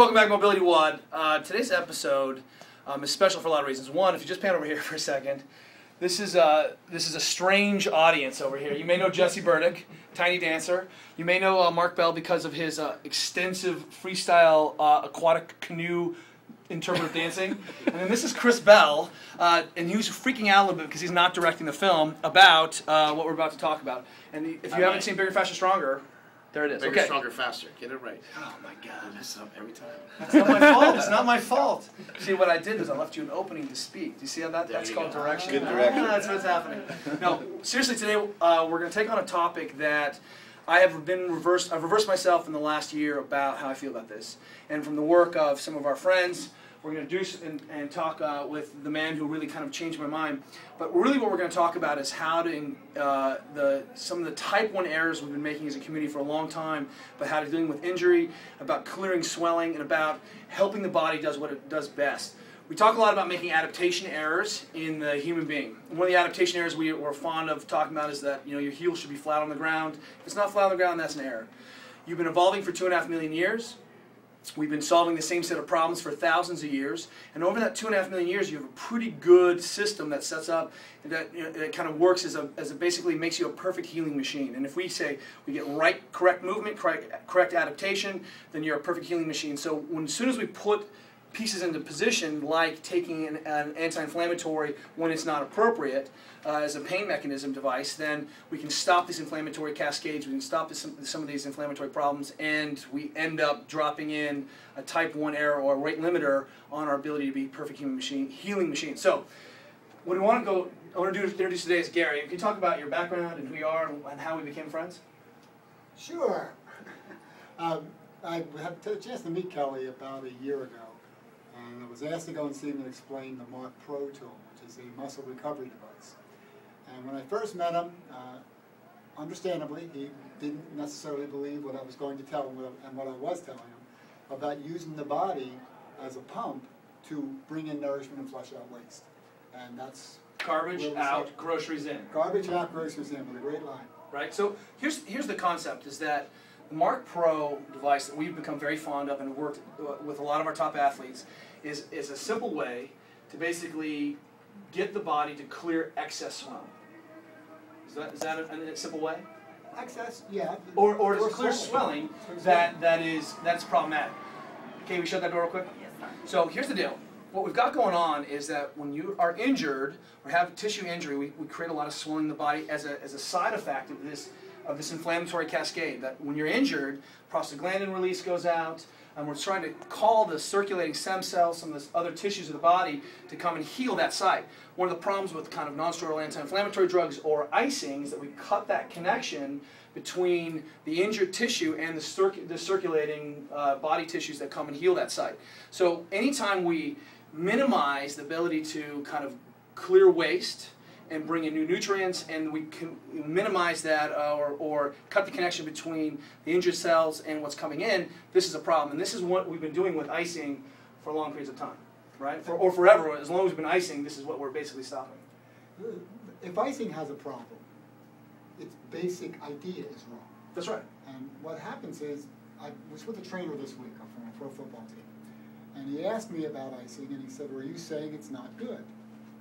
welcome back to Mobility WOD. Uh, today's episode um, is special for a lot of reasons. One, if you just pan over here for a second, this is uh, this is a strange audience over here. You may know Jesse Burdick, Tiny Dancer. You may know uh, Mark Bell because of his uh, extensive freestyle uh, aquatic canoe interpretive dancing. And then this is Chris Bell, uh, and he was freaking out a little bit because he's not directing the film about uh, what we're about to talk about. And the, if you I haven't might. seen Bigger, Faster, Stronger, there it is. Bigger, okay. stronger, faster. Get it right. Oh my God. I mess up every time. It's not my fault. It's not my fault. See, what I did is I left you an opening to speak. Do you see how that? There that's called go. direction. Good direction. Ah, that's what's happening. No, seriously, today uh, we're going to take on a topic that I have been reversed. I've reversed myself in the last year about how I feel about this, and from the work of some of our friends. We're going to do and, and talk uh, with the man who really kind of changed my mind. But really, what we're going to talk about is how to uh, the some of the type one errors we've been making as a community for a long time, but how to dealing with injury, about clearing swelling, and about helping the body does what it does best. We talk a lot about making adaptation errors in the human being. One of the adaptation errors we, we're fond of talking about is that you know your heel should be flat on the ground. If it's not flat on the ground, that's an error. You've been evolving for two and a half million years. We've been solving the same set of problems for thousands of years, and over that two and a half million years, you have a pretty good system that sets up that, you know, that kind of works as a, as a basically makes you a perfect healing machine. And if we say we get right, correct movement, correct, correct adaptation, then you're a perfect healing machine. So when as soon as we put pieces into position, like taking an, an anti-inflammatory when it's not appropriate uh, as a pain mechanism device, then we can stop these inflammatory cascades. We can stop this, some of these inflammatory problems, and we end up dropping in a type one error or a rate limiter on our ability to be perfect human machine, healing machine. So, what we want to go, I want to do introduce today is Gary. Can you talk about your background and who you are and, and how we became friends? Sure. um, I had a chance to meet Kelly about a year ago, and I was asked to go and see him and explain the Marc Pro tool, which is a muscle recovery device. And when I first met him, uh, understandably, he didn't necessarily believe what I was going to tell him and what I was telling him about using the body as a pump to bring in nourishment and flush out waste. And that's Garbage out, groceries in. garbage out, groceries in with a great line. right? So here's here's the concept: is that the Marc Pro device that we've become very fond of and worked uh, with a lot of our top athletes is is a simple way to basically get the body to clear excess swelling. Is that is that a, a simple way? Excess, yeah. Or or to Or clear swelling. swelling that that is that's problematic. Okay, we shut that door real quick. Yes, sir. So here's the deal. What we've got going on is that when you are injured or have tissue injury, we, we create a lot of swelling in the body as a, as a side effect of this of this inflammatory cascade. That when you're injured, prostaglandin release goes out, and we're trying to call the circulating stem cells, some of the other tissues of the body, to come and heal that site. One of the problems with kind of non-steroidal anti-inflammatory drugs or icing is that we cut that connection between the injured tissue and the, the circulating uh, body tissues that come and heal that site. So anytime we minimize the ability to kind of clear waste and bring in new nutrients, and we can minimize that uh, or, or cut the connection between the injured cells and what's coming in, this is a problem. And this is what we've been doing with icing for long periods of time, right? For, or forever, as long as we've been icing, this is what we're basically stopping. If icing has a problem, its basic idea is wrong. That's right. And what happens is, I was with a trainer this week from a pro football team, and he asked me about icing, and he said, "Well, are you saying it's not good?"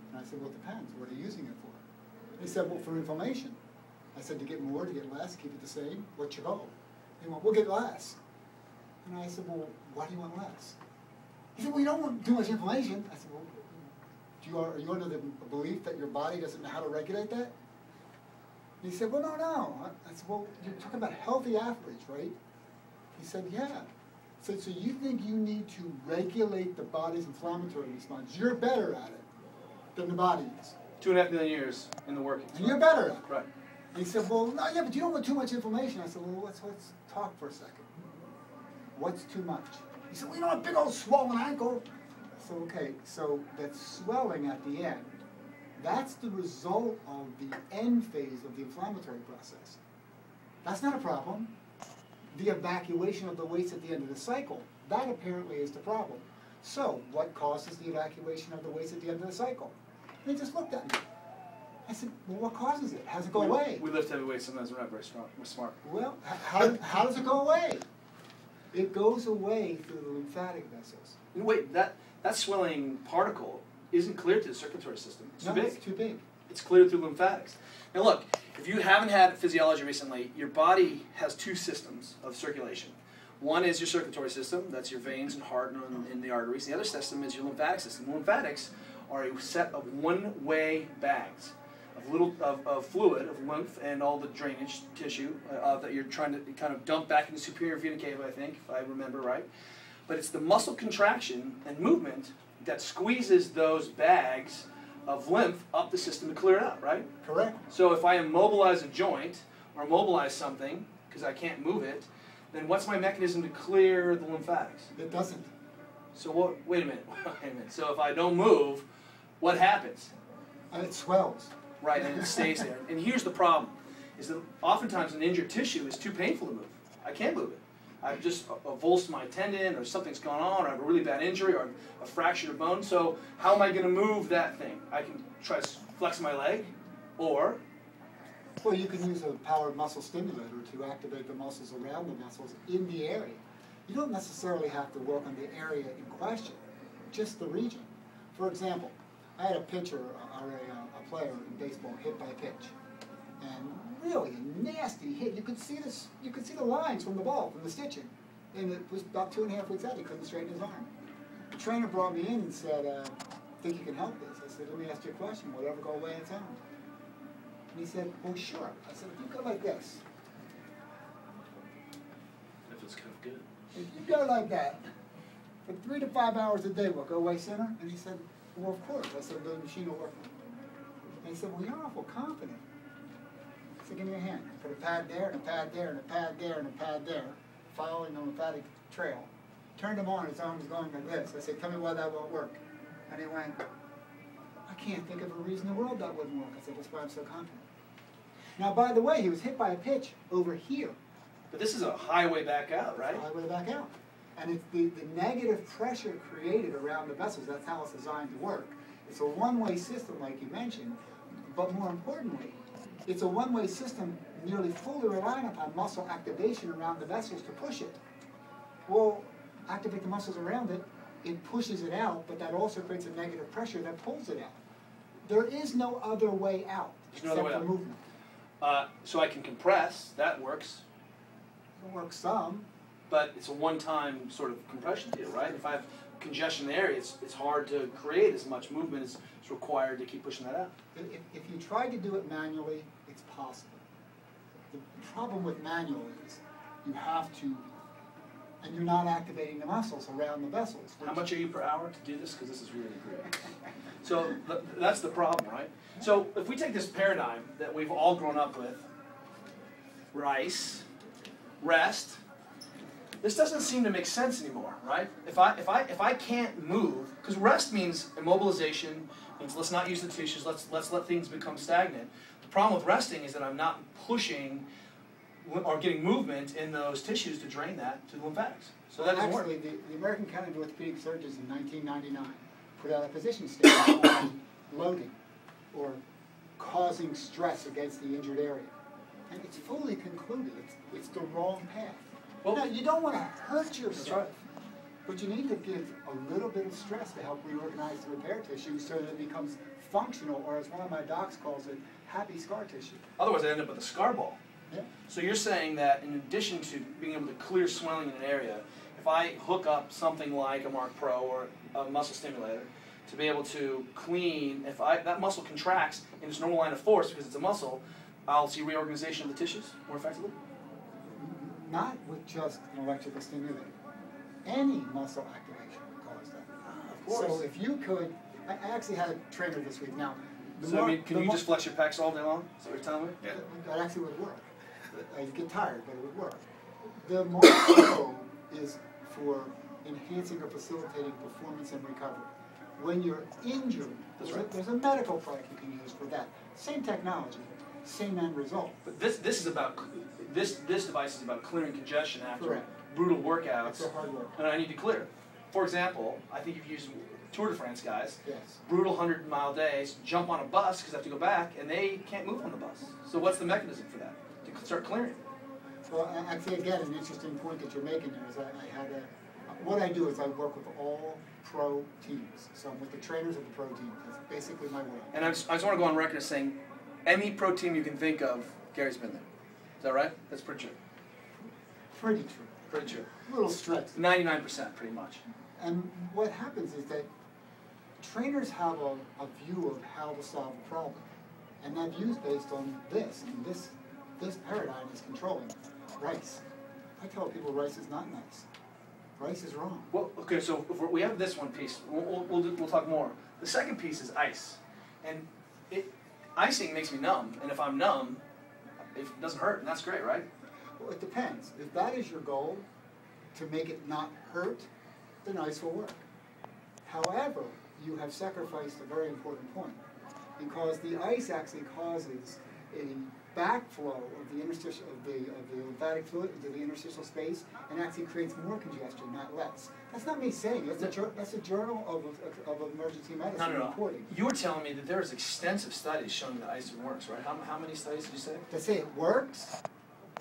And I said, "Well, it depends. What are you using it for?" He said, "Well, for inflammation." I said, "To get more, to get less, keep it the same. What's your goal?" He went, "We'll get less." And I said, "Well, why do you want less?" He said, "Well, you don't want too much inflammation." I said, "Well, do you are, you under the belief that your body doesn't know how to regulate that?" And he said, well, no, no. I said, well, you're talking about healthy athletes, right? He said, yeah. I said, so you think you need to regulate the body's inflammatory response? You're better at it the body is. Two and a half million years in the working. And you're better. Right. And he said, well, no, yeah, but you don't want too much inflammation. I said, well, let's, let's talk for a second. What's too much? He said, well, you know, a big old swollen ankle. I said, okay, so that swelling at the end, that's the result of the end phase of the inflammatory process. That's not a problem. The evacuation of the waste at the end of the cycle, that apparently is the problem. So, what causes the evacuation of the waste at the end of the cycle? And he just looked at me. I said, well, what causes it? How does it go we, away? We lift heavy weights. Sometimes we're not very strong. We're smart. Well, how, how does it go away? It goes away through the lymphatic vessels. Wait, that that swelling particle isn't cleared to the circulatory system. It's too No, big. It's too big. It's cleared through lymphatics. Now look, if you haven't had physiology recently, your body has two systems of circulation. One is your circulatory system, that's your veins and heart and, and the arteries. The other system is your lymphatic system. The lymphatics are a set of one-way bags of little of, of fluid, of lymph, and all the drainage tissue uh, that you're trying to kind of dump back into superior vena cava, I think, if I remember right. But it's the muscle contraction and movement that squeezes those bags of lymph up the system to clear it out, right? Correct. So if I immobilize a joint or immobilize something because I can't move it, then what's my mechanism to clear the lymphatics? It doesn't. So what? Wait a minute. Wait a minute. So if I don't move, what happens? And it swells. Right, and it stays there. And here's the problem: is that oftentimes an injured tissue is too painful to move. I can't move it. I've just avulsed my tendon, or something's gone on, or I have a really bad injury, or a fractured bone. So how am I going to move that thing? I can try to flex my leg, or Well, you can use a powered muscle stimulator to activate the muscles around the muscles in the area. You don't necessarily have to work on the area in question, just the region. For example, I had a pitcher or a, a player in baseball hit by a pitch, and really a nasty hit. You could see this. You could see the lines from the ball, from the stitching, and it was about two and a half weeks out. He couldn't straighten his arm. The trainer brought me in and said, uh, "Think you can help this?" I said, "Let me ask you a question. Will it ever go away on its own?" And he said, well, sure. I said, if you go like this, That feels kind of good. If you go like that, for three to five hours a day, will go away sooner? And he said, well, of course. I said, the machine will work. And he said, well, you're awful confident. I said, give me your hand. Put a pad there, and a pad there, and a pad there, and a pad there, following the lymphatic trail. Turned him on, his arm was going like this. I said, tell me why that won't work. And he went, I can't think of a reason in the world that wouldn't work. I said, that's why I'm so confident. Now, by the way, he was hit by a pitch over here. But this is a highway back out, right? Highway back out. And it's the, the negative pressure created around the vessels, that's how it's designed to work. It's a one-way system, like you mentioned, but more importantly, it's a one-way system nearly fully relying upon muscle activation around the vessels to push it. Well, activate the muscles around it, it pushes it out, but that also creates a negative pressure that pulls it out. There is no other way out There's no other except way for out. movement. Uh, so I can compress. That works. It works some, but it's a one-time sort of compression deal, right? If I have congestion in the area, it's, it's hard to create as much movement as is required to keep pushing that out. If, if you try to do it manually, it's possible. The problem with manual is you have to, and you're not activating the muscles around the vessels. How much are you per hour to do this? Because this is really great. So that's the problem, right? So if we take this paradigm that we've all grown up with, rice, rest, this doesn't seem to make sense anymore, right? If I if I if I can't move, because rest means immobilization, means let's not use the tissues, let's let's let things become stagnant. The problem with resting is that I'm not pushing or getting movement in those tissues to drain that to the lymphatics. So that doesn't work. Actually, the, the American Academy of Orthopedic Surgeons in 1999 put out a position statement on loading or causing stress against the injured area. And it's fully concluded, it's, it's the wrong path. Well- now, you don't want to hurt yourself, right. but you need to give a little bit of stress to help reorganize the repair tissue so that it becomes functional, or as one of my docs calls it, happy scar tissue. Otherwise, I end up with a scar ball. Yeah. So you're saying that in addition to being able to clear swelling in an area, if I hook up something like a Marc Pro or a muscle stimulator to be able to clean, if I that muscle contracts in its normal line of force because it's a muscle, I'll see reorganization of the tissues more effectively. Not with just an electrical stimulator. Any muscle activation would cause that. Ah, of So if you could, I I actually had a trainer this week now. the So I mean, can the you more- just flex your pecs all day long? Is that what you're telling me? Yeah. That actually would work. Uh, You'd get tired, but it would work. The more Pro is for enhancing or facilitating performance and recovery. When you're injured, That's there's a, there's a medical product you can use for that. Same technology, same end result. But this this is about this this device is about clearing congestion after Correct. brutal workouts, hard work. and I need to clear. For example, I think you've used Tour de France guys. Yes. brutal 100 mile days, jump on a bus because they have to go back, and they can't move on the bus. So what's the mechanism for that? To start clearing. Well, actually, again, an interesting point that you're making there is I, I had a, what I do is I work with all pro teams. So I'm with the trainers of the pro team. That's basically my work. And I just, I just want to go on record as saying, any pro team you can think of, Gary's been there. Is that right? That's pretty true. Pretty true. Pretty true. A little stretched. Ninety-nine percent, pretty much. And what happens is that trainers have a, a view of how to solve a problem. And that view is based on this, and this, this paradigm is controlling rice. I tell people rice is not nice. Rice is wrong. Well, okay, so we have this one piece. We'll, we'll, we'll, do, we'll talk more. The second piece is ice, and it icing makes me numb. And if I'm numb, it doesn't hurt, and that's great, right? Well, it depends. If that is your goal, to make it not hurt, then ice will work. However, you have sacrificed a very important point because the ice actually causes a backflow of the interstitial of the of the lymphatic fluid into the interstitial space and actually creates more congestion, not less. That's not me saying it. That's a, that's a journal of, of, of emergency medicine No, no, no. reporting. You were telling me that there's extensive studies showing that icing works, right? How, how many studies did you say? To say it works,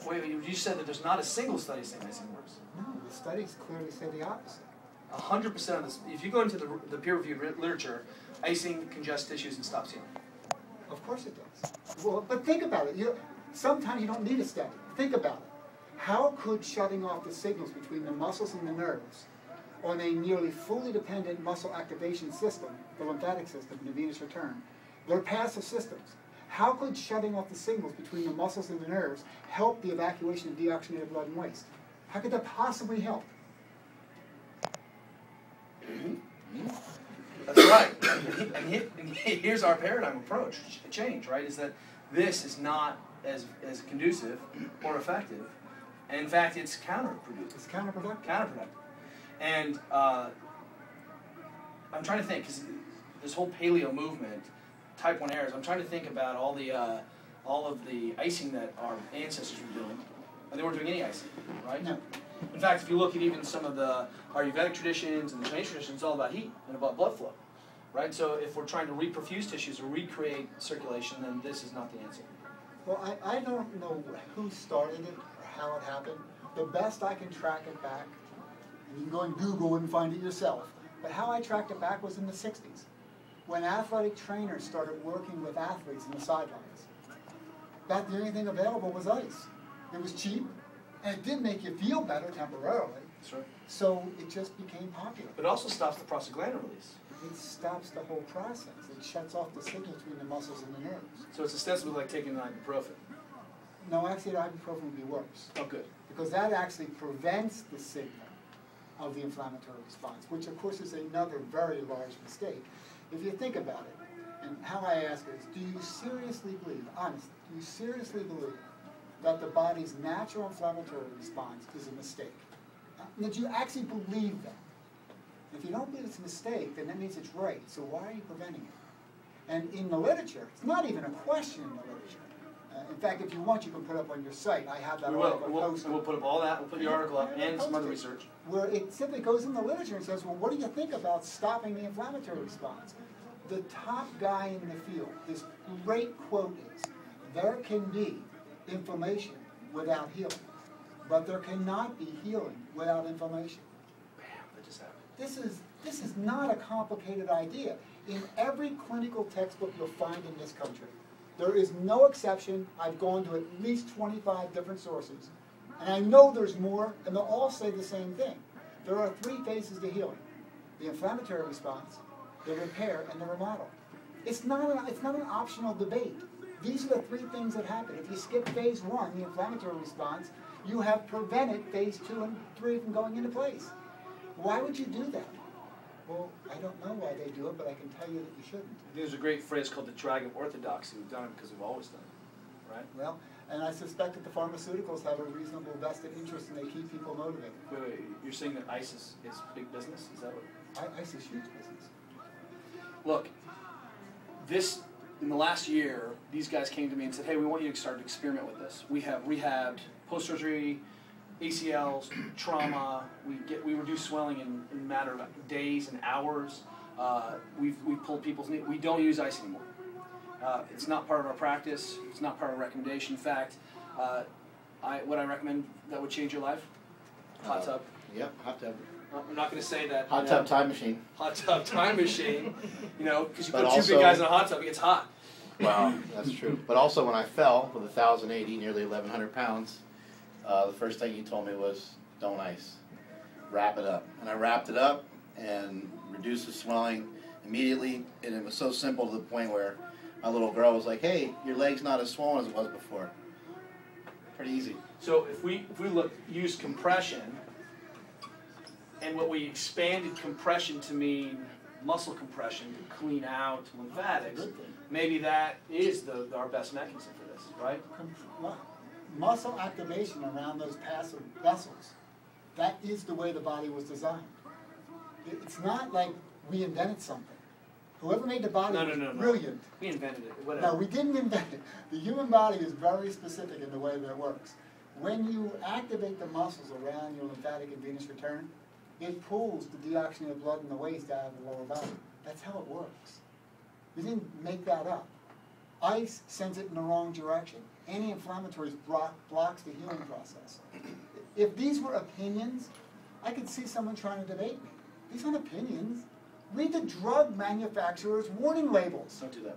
Wait, you you said that there's not a single study saying icing works. no, the studies clearly say the opposite. A hundred percent of this, if you go into the, the peer-reviewed literature, icing congests tissues and stops healing. Of course it does. Well, but think about it. You, sometimes you don't need a study. Think about it. How could shutting off the signals between the muscles and the nerves on a nearly fully dependent muscle activation system, the lymphatic system, the venous return, they're passive systems. How could shutting off the signals between the muscles and the nerves help the evacuation of deoxygenated blood and waste? How could that possibly help? Mm-hmm. Mm-hmm. That's right. And, he, and, he, and he- here's our paradigm approach change, right? Is that this is not as, as conducive or effective. And in fact, it's counterproductive. It's counterproductive. Counterproductive. And uh, I'm trying to think, because this whole paleo movement, type 1 errors, I'm trying to think about all the, uh, all of the icing that our ancestors were doing. And they weren't doing any icing, right? No. In fact, if you look at even some of the Ayurvedic traditions and the Chinese traditions, it's all about heat and about blood flow, right? So if we're trying to reperfuse tissues or recreate circulation, then this is not the answer. Well, I, I don't know who started it or how it happened. The best I can track it back, and you can go on Google and find it yourself, but how I tracked it back was in the 60s when athletic trainers started working with athletes in the sidelines. That the only thing available was ice. It was cheap, and it did make you feel better temporarily, right. so it just became popular. But it also stops the prostaglandin release. It stops the whole process. It shuts off the signal between the muscles and the nerves. So it's ostensibly like taking an ibuprofen. No, actually, ibuprofen would be worse. Oh, good. because that actually prevents the signal of the inflammatory response, which of course is another very large mistake. If you think about it, and how I ask it is, do you seriously believe, honest, do you seriously believe that the body's natural inflammatory response is a mistake? That you actually believe that? If you don't believe it's a mistake, then that means it's right. So why are you preventing it? And in the literature, it's not even a question in the literature. Uh, in fact, if you want, you can put up on your site. I have that We will. article We'll, posted we'll put up all that. We'll put the article up and some other research. where it simply goes in the literature and says, well, what do you think about stopping the inflammatory response? The top guy in the field, this great quote is, there can be inflammation without healing, but there cannot be healing without inflammation. Bam, that just happened. This is, this is not a complicated idea. In every clinical textbook you'll find in this country, there is no exception. I've gone to at least 25 different sources. And I know there's more, and they'll all say the same thing. There are three phases to healing. The inflammatory response, the repair, and the remodel. It's not, a, it's not an optional debate. These are the three things that happen. If you skip phase one, the inflammatory response, you have prevented phase two and three from going into place. Why would you do that? Well, I don't know why they do it, but I can tell you that you shouldn't. There's a great phrase called the drag of orthodoxy. We've done it because we've always done it, right? Well, and I suspect that the pharmaceuticals have a reasonable vested interest and they keep people motivated. Wait, wait, you're saying that ISIS is big business? Is that what? I, ICE is huge business. Look, this in the last year, these guys came to me and said, "Hey, we want you to start to experiment with this. We have rehabbed post-surgery, ACLs, trauma. We get we reduce swelling in, in a matter of days and hours. Uh, we've we pulled people's knee. We don't use ice anymore. Uh, it's not part of our practice. It's not part of our recommendation. In fact, uh, I, what I recommend that would change your life? Hot Uh, tub. Yep, hot tub. I'm not going to say that. Hot you tub know, time machine. Hot tub time machine. You know, because you But put two big guys in a hot tub, it gets hot. Wow, that's true. But also, when I fell with 1,080, nearly 1,100 pounds, uh, the first thing he told me was, "Don't ice, wrap it up." And I wrapped it up and reduced the swelling immediately. And it was so simple to the point where my little girl was like, "Hey, your leg's not as swollen as it was before." Pretty easy. So if we if we look use compression, and what we expanded compression to mean muscle compression to clean out lymphatics, maybe that is the our best mechanism for this, right? Muscle activation around those passive vessels. That is the way the body was designed. It's not like we invented something. Whoever made the body No, no, was no, no. brilliant. We invented it. No, we didn't invent it. The human body is very specific in the way that it works. When you activate the muscles around your lymphatic and venous return, it pulls the deoxygenated blood in the waste out of the lower body. That's how it works. We didn't make that up. Ice sends it in the wrong direction. Anti-inflammatories block, blocks the healing process. If these were opinions, I could see someone trying to debate me. These aren't opinions. Read the drug manufacturer's warning labels. Don't do that.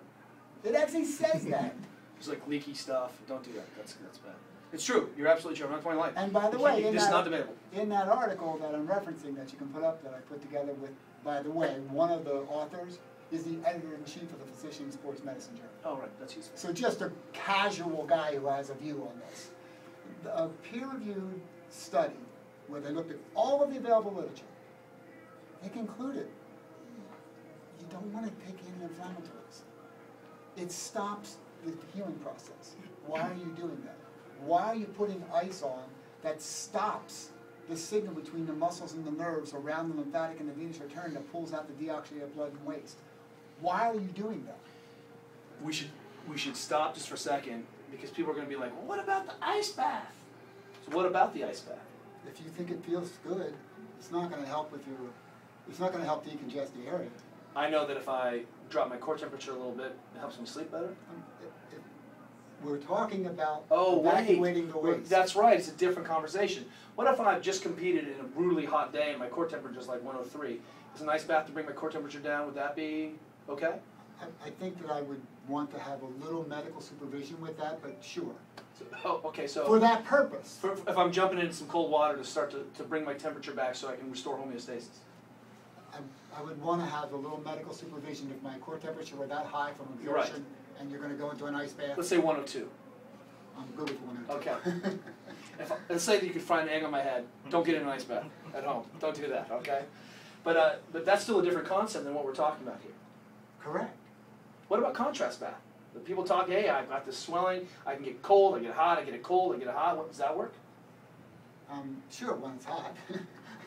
It actually says that. It's like leaky stuff. Don't do that. That's that's bad. It's true. You're absolutely true. I'm not pointing light. And by the way, this is not debatable. in that article that I'm referencing that you can put up that I put together with, by the way, one of the authors is the editor-in-chief of the Physician Sports Medicine Journal. Oh right, that's useful. So just a casual guy who has a view on this. A peer-reviewed study where they looked at all of the available literature, they concluded you don't want to take anti-inflammatories. It stops the healing process. Why are you doing that? Why are you putting ice on that stops the signal between the muscles and the nerves around the lymphatic and the venous return that pulls out the deoxygenated blood and waste? Why are you doing that? We should we should stop just for a second because people are going to be like, well, what about the ice bath? So what about the ice bath? if you think it feels good, it's not gonna help with your, it's not gonna help decongest the area. I know that if I drop my core temperature a little bit, it helps me sleep better. Um, it- it- We're talking about Oh, wait. evacuating the waste. That's right. It's a different conversation. What if I've just competed in a brutally hot day and my core temperature is like 103? Is an ice bath to bring my core temperature down? Would that be okay? I, I think that I would want to have a little medical supervision with that, but sure, So, oh, okay. So for that purpose. for, if I'm jumping in some cold water to start to, to bring my temperature back so I can restore homeostasis. I, I would wanna have a little medical supervision if my core temperature were that high from You're right. absorption, and you're gonna go into an ice bath, Let's say 102. I'm good with one or two. Okay. If I, let's say that you could find an egg on my head, don't get in an ice bath at home. Don't do that, okay? But uh, but that's still a different concept than what we're talking about here. Correct. What about contrast bath? The people talk, hey, I've got this swelling. I can get cold. I get hot. I get it cold. I get it hot. What, does that work? Um, sure, when it's hot.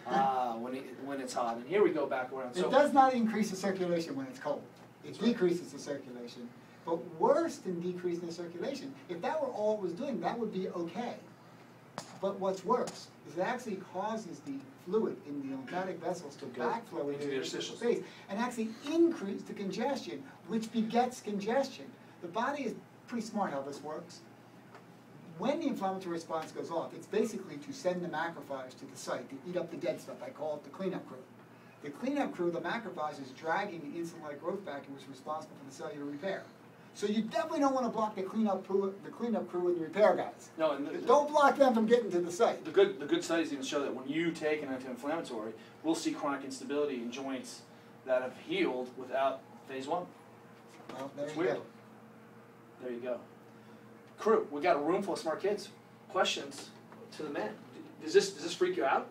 Ah, when it, when it's hot. And here we go back around. It does not increase the circulation when it's cold. It decreases the circulation. But worse than decreasing the circulation, if that were all it was doing, that would be okay. But what's worse is it actually causes the fluid in the lymphatic vessels to backflow into the interstitials. space and actually increase the congestion, which begets congestion. The body is pretty smart how this works. When the inflammatory response goes off, it's basically to send the macrophage to the site to eat up the dead stuff. I call it the cleanup crew. The cleanup crew, the macrophage, is dragging the insulin-like growth factor, which is responsible for the cellular repair. So you definitely don't want to block the cleanup crew, the cleanup crew and the repair guys. no, and the, Don't block them from getting to the site. the good the good studies even show that when you take an anti-inflammatory, we'll see chronic instability in joints that have healed without phase one. Well, there It's you weird. go. There you go. Crew, we got a room full of smart kids. Questions to the men. Does this does this freak you out?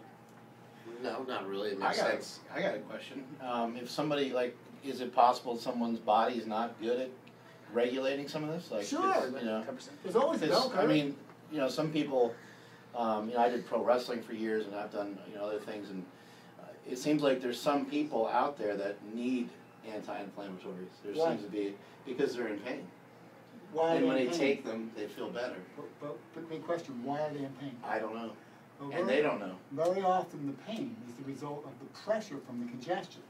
No, not really. It I makes got, sense. I got a question. Um, if somebody like, is it possible someone's body is not good at regulating some of this? Like, Sure. you know, 10%. There's always bell I mean, you know, some people, um, you know, I did pro wrestling for years, and I've done you know other things, and uh, it seems like there's some people out there that need anti-inflammatories. There Why? seems to be because they're in pain, why and they when they pain? take them, they feel better. But, but, but big question, why are they in pain? I don't know, Well, and very- they don't know. Very often the pain is the result of the pressure from the congestion.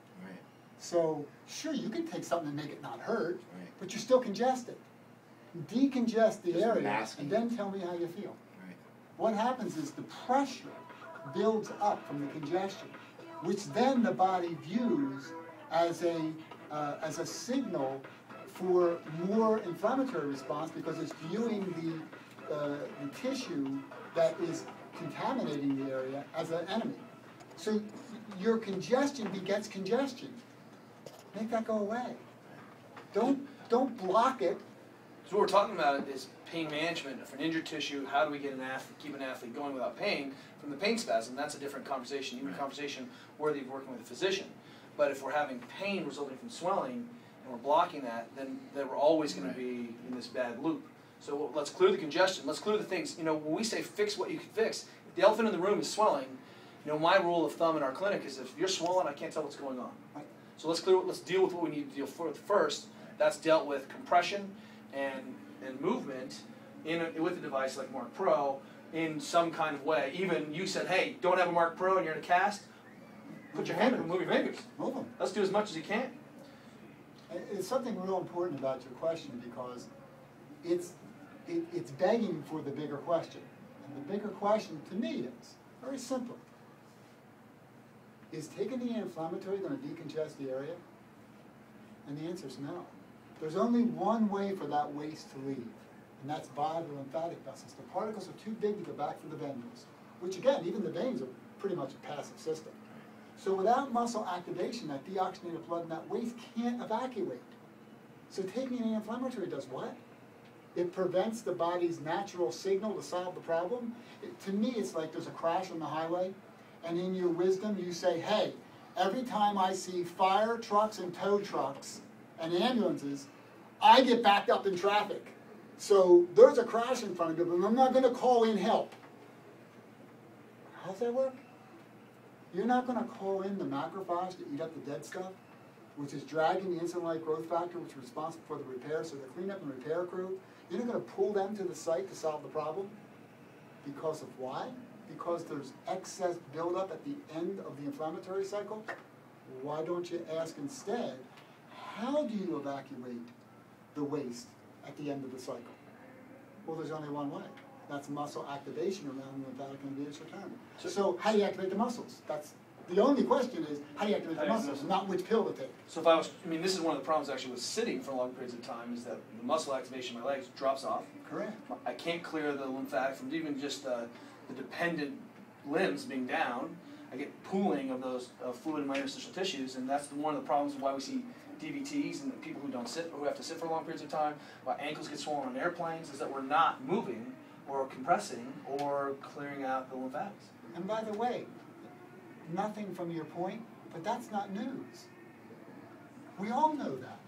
So, sure, you can take something and make it not hurt, right, but you're still congested. Decongest the Just area masking and then tell me how you feel. right. what happens is the pressure builds up from the congestion, which then the body views as a, uh, as a signal for more inflammatory response because it's viewing the, uh, the tissue that is contaminating the area as an enemy. So your congestion begets congestion. Make that go away. Don't, don't block it. So what we're talking about is pain management for an injured tissue. How do we get an athlete, keep an athlete going without pain from the pain spasm? That's a different conversation, even a conversation worthy of working with a physician. But if we're having pain resulting from swelling and we're blocking that, then, then we're always going Right. to be in this bad loop. So let's clear the congestion. Let's clear the things. You know, when we say fix what you can fix, if the elephant in the room is swelling. You know, my rule of thumb in our clinic is if you're swollen, I can't tell what's going on. So let's clear. Let's deal with what we need to deal with first. That's dealt with compression and and movement in a, with a device like Marc Pro in some kind of way. Even you said, hey, don't have a Marc Pro and you're in a cast. Put your hand up and move your fingers. Move them. Let's do as much as you can. It's something real important about your question because it's, it, it's begging for the bigger question. And the bigger question to me is very simple. Is taking the anti-inflammatory going to decongest the area? And the answer is no. There's only one way for that waste to leave, and that's via the lymphatic vessels. The particles are too big to go back through the venules, which again, even the veins are pretty much a passive system. So without muscle activation, that deoxygenated blood and that waste can't evacuate. So taking an anti-inflammatory does what? It prevents the body's natural signal to solve the problem. It, to me, it's like there's a crash on the highway, and in your wisdom, you say, hey, every time I see fire trucks and tow trucks and ambulances, I get backed up in traffic. So there's a crash in front of you, but I'm not going to call in help. How's that work? You're not going to call in the macrophage to eat up the dead stuff, which is dragging the insulin-like growth factor, which is responsible for the repair. So the cleanup and repair crew, you're not going to pull them to the site to solve the problem. Because of why? Because there's excess buildup at the end of the inflammatory cycle. Why don't you ask instead, how do you evacuate the waste at the end of the cycle? Well, there's only one way. That's muscle activation around the lymphatic and venous return. So- So how do you activate the muscles? That's, the only question is, how do you activate the muscles, not which pill to take? So if I was, I mean, this is one of the problems actually with sitting for long periods of time is that the muscle activation in my legs drops off. Correct. I can't clear the lymphatic from even just the, the dependent limbs being down. I get pooling of those uh, fluid in my interstitial tissues, and that's one of the problems why we see DVTs and the people who don't sit or who have to sit for long periods of time. Why ankles get swollen on airplanes is that we're not moving or compressing or clearing out the lymphatics. And by the way, nothing from your point, but that's not news. We all know that.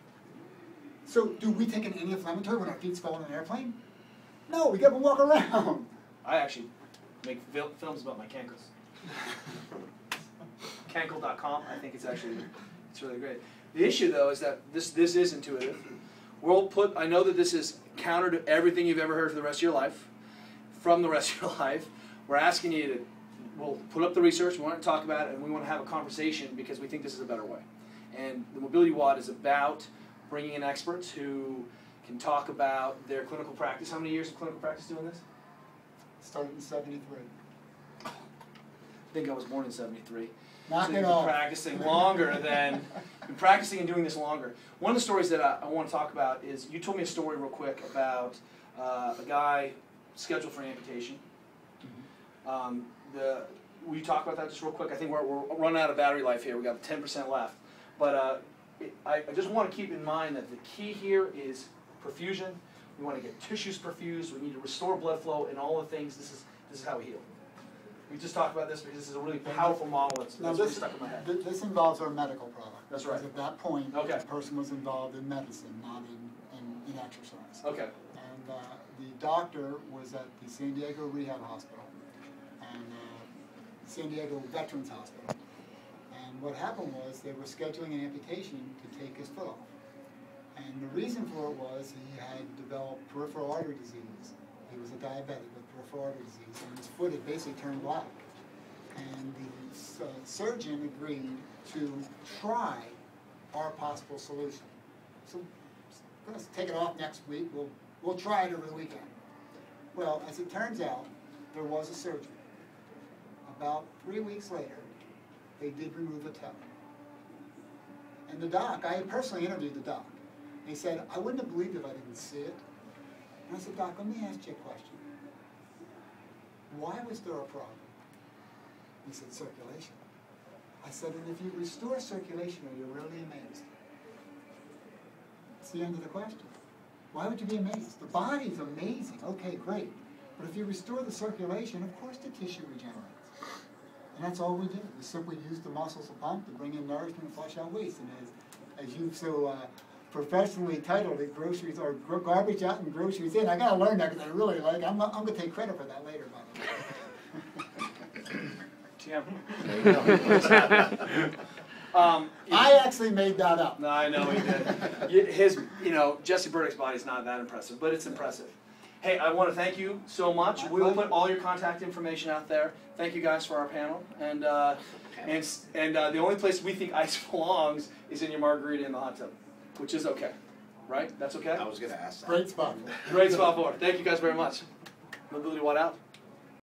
So do we take an anti-inflammatory when our feet swell on an airplane? No, we get up and walk around. I actually make fil- films about my cankles. Cankle.com. I think it's actually it's really great. The issue though is that this this is intuitive. We'll put. I know that this is counter to everything you've ever heard for the rest of your life. From the rest of your life, we're asking you to. We'll put up the research. We want to talk about it, and we want to have a conversation because we think this is a better way. And the Mobility WOD is about bringing in experts who can talk about their clinical practice. How many years of clinical practice doing this? Started in seventy-three. I think I was born in '73. Knock so it you've been off. practicing longer than been practicing and doing this longer. One of the stories that I, I want to talk about is you told me a story real quick about uh, a guy scheduled for an amputation. Um, the will you talk about that just real quick? I think we're, we're running out of battery life here. We got 10% left, but uh, it, I, I just want to keep in mind that the key here is perfusion. We want to get tissues perfused. We need to restore blood flow and all the things. This is this is how we heal. We just talked about this because this is a really powerful model that's, Now that's really this, stuck in my head. th- this involves our medical product. That's right. At that point, Okay. the person was involved in medicine, not in, in, in exercise. Okay. And uh, the doctor was at the San Diego Rehab Hospital and uh, San Diego Veterans Hospital. And what happened was they were scheduling an amputation to take his foot off. And the reason for it was he had developed peripheral artery disease. He was a diabetic with peripheral artery disease, and his foot had basically turned black. And the uh, surgeon agreed to try our possible solution. So let's take it off next week. We'll, we'll try it over the weekend. Well, as it turns out, there was a surgery. About three weeks later, they did remove a toe. And the doc, I personally interviewed the doc. And he said, I wouldn't have believed it if I didn't see it. And I said, Doc, let me ask you a question. Why was there a problem? He said, circulation. I said, and if you restore circulation, are you really amazed? That's the end of the question. Why would you be amazed? The body's amazing. Okay, great. But if you restore the circulation, of course the tissue regenerates. And that's all we do. We simply use the muscles to pump to bring in nourishment and flush out waste. And as, as you've so uh, professionally titled it, groceries or gr- garbage out and groceries in. I gotta learn that because I really like. I'm, I'm gonna take credit for that later, by the way. Tim. There you go. Um, I actually made that up. No, I know he did. His, you know, Jesse Burdick's body's not that impressive, but it's impressive. Hey, I want to thank you so much. My We will put all your contact information out there. Thank you guys for our panel, and uh, and and uh, the only place we think ice belongs is in your margarita in the hot tub, which is okay, right? That's okay. I was gonna ask that. Great spot. Great spot for it. Thank you guys very much. Mobility WOD out.